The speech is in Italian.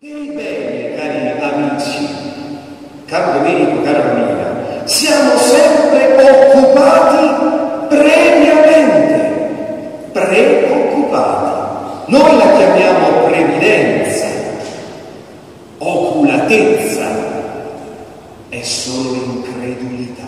Ebbene, cari amici, caro Domenico, cara Domina, siamo sempre occupati previamente, preoccupati. Noi la chiamiamo previdenza, oculatezza, è solo incredulità.